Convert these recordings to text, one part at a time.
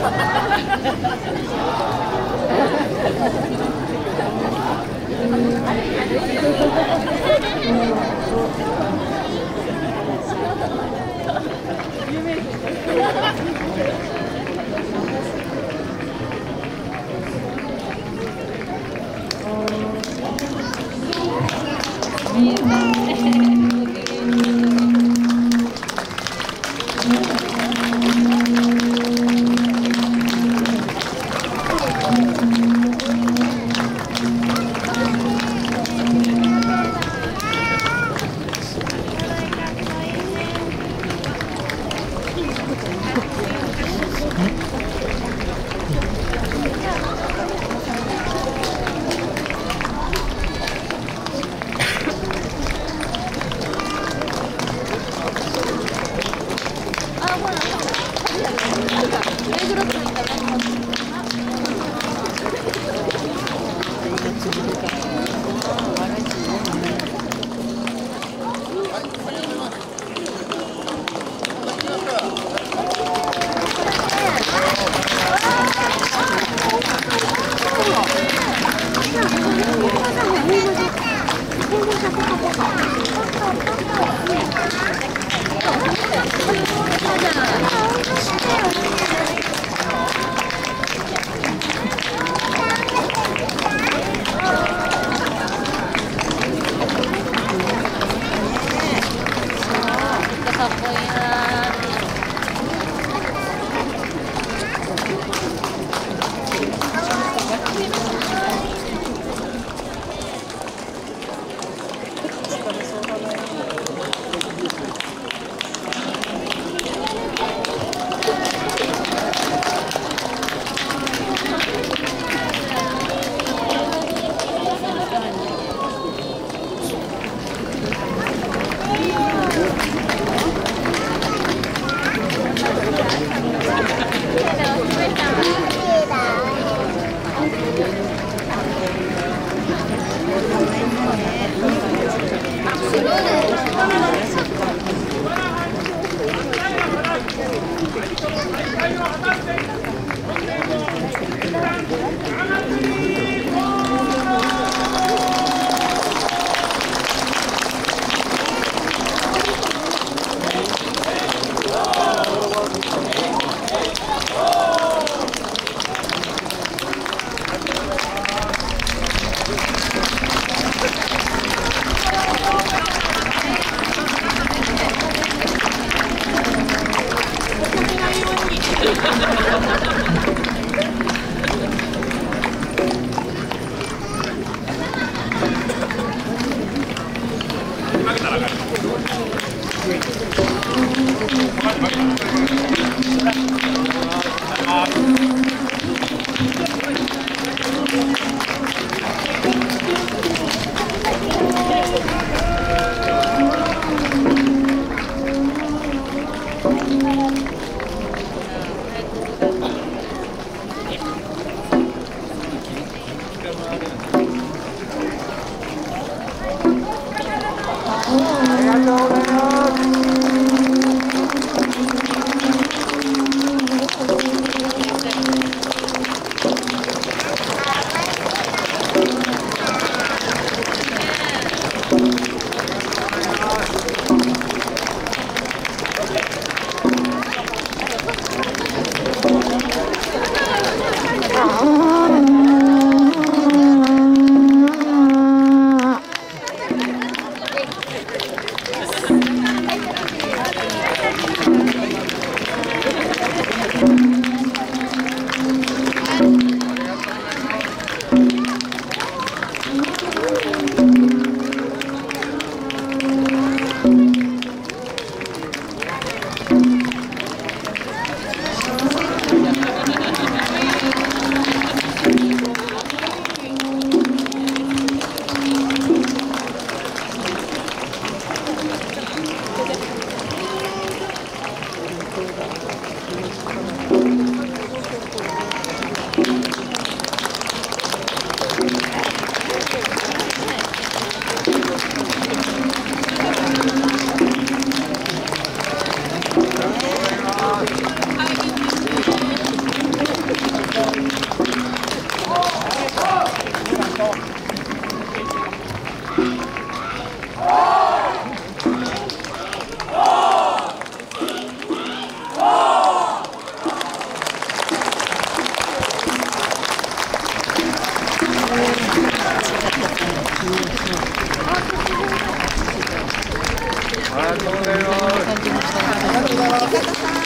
Ha ha ha! ありがとうございます。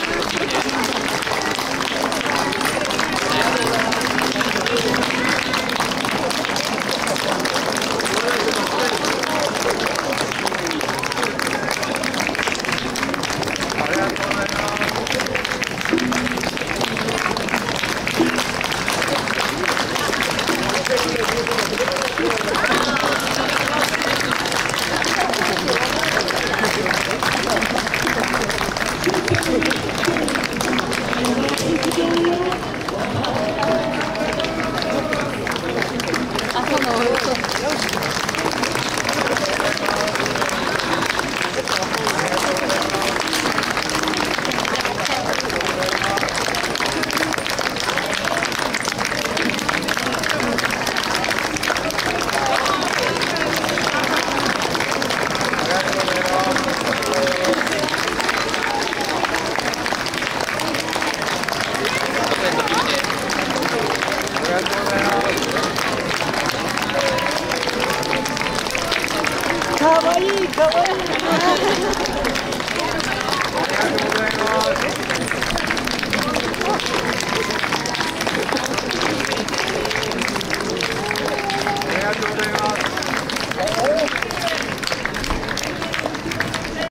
かわいい、かわいい。ありがとうございます。ありがとうございます。